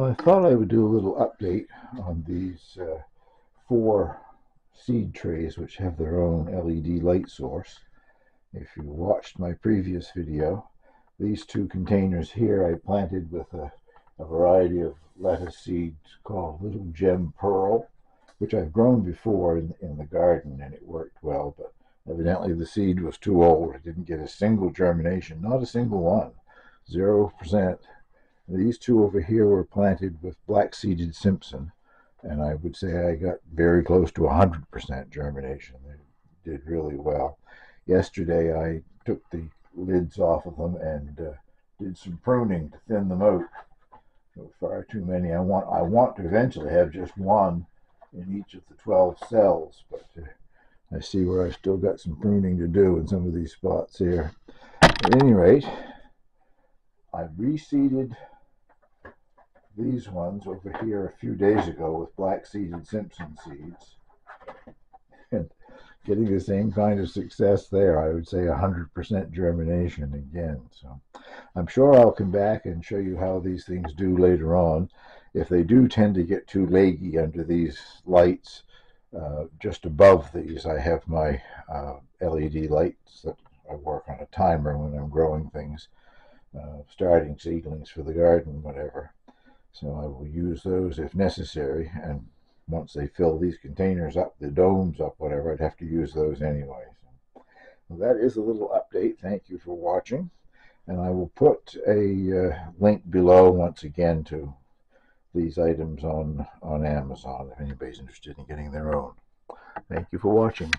I thought I would do a little update on these uh, four seed trays which have their own LED light source. If you watched my previous video, these two containers here I planted with a, a variety of lettuce seeds called Little Gem Pearl, which I've grown before in, in the garden and it worked well, but evidently the seed was too old. It didn't get a single germination, not a single one, 0%. These two over here were planted with black-seeded Simpson, and I would say I got very close to 100% germination. They did really well. Yesterday I took the lids off of them and uh, did some pruning to thin them out. So far too many. I want I want to eventually have just one in each of the 12 cells, but uh, I see where I've still got some pruning to do in some of these spots here. At any rate, I reseeded these ones over here a few days ago with black seeded Simpson seeds. And getting the same kind of success there, I would say 100% germination again. So I'm sure I'll come back and show you how these things do later on. If they do tend to get too leggy under these lights, uh, just above these I have my uh, LED lights that I work on a timer when I'm growing things, uh, starting seedlings for the garden, whatever. So I will use those if necessary. And once they fill these containers up, the domes up, whatever, I'd have to use those anyway. So well, that is a little update. Thank you for watching. And I will put a uh, link below once again to these items on, on Amazon if anybody's interested in getting their own. Thank you for watching.